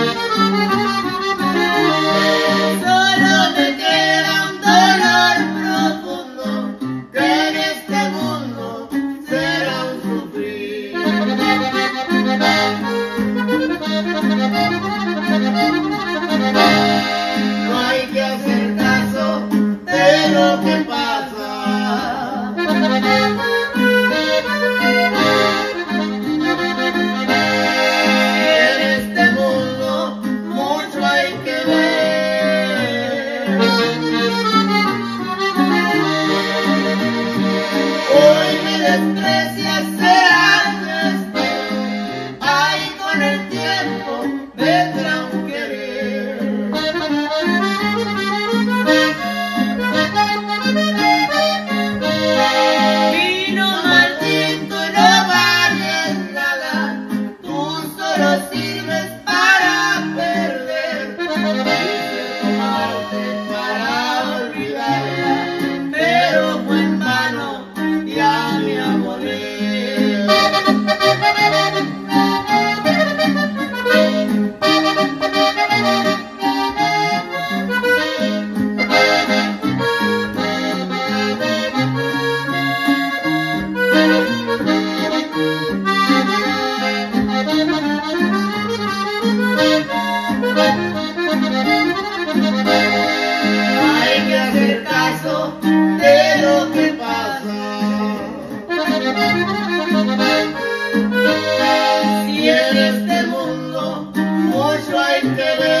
Música Si en este mundo mucho hay que ver.